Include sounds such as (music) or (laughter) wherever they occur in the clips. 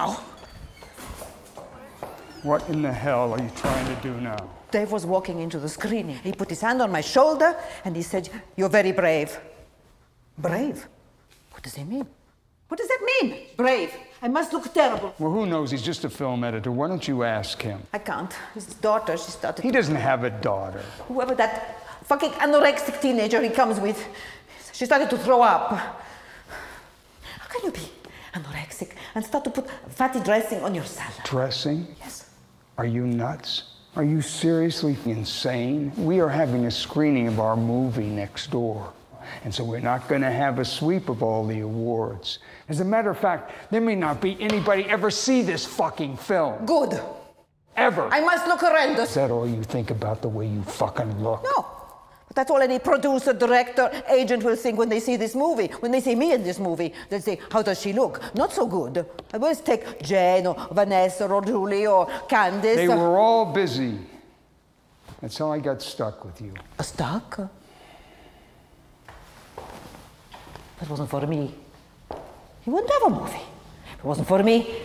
now. What in the hell are you trying to do now? Dave was walking into the screening. He put his hand on my shoulder and he said, You're very brave. Brave? What does he mean? What does that mean? Brave. I must look terrible. Well, who knows? He's just a film editor. Why don't you ask him? I can't. His daughter, she started. He doesn't have a daughter. Whoever that fucking anorexic teenager he comes with, she started to throw up. How can you be anorexic and start to put fatty dressing on your salad? Dressing? Yes. Are you nuts? Are you seriously insane? We are having a screening of our movie next door. And so we're not going to have a sweep of all the awards. As a matter of fact, there may not be anybody ever see this fucking film. Good. Ever. I must look horrendous. Is that all you think about the way you fucking look? No. That's all any producer, director, agent will think when they see this movie. When they see me in this movie, they'll say, How does she look? Not so good. I always take Jane or Vanessa or Julie or Candice. They were all busy. That's how I got stuck with you. Stuck? That wasn't for me, you wouldn't have a movie. If it wasn't for me,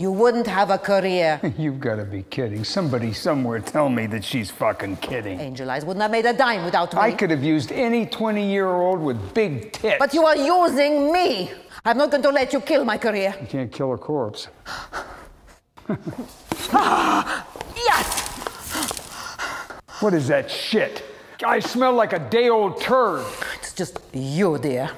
you wouldn't have a career. (laughs) You've got to be kidding. Somebody somewhere tell me that she's fucking kidding. Angel Eyes wouldn't have made a dime without me. I could have used any 20 year old with big tits. But you are using me. I'm not going to let you kill my career. You can't kill a corpse. (laughs) Yes! What is that shit? I smell like a day old turd. It's just you, dear.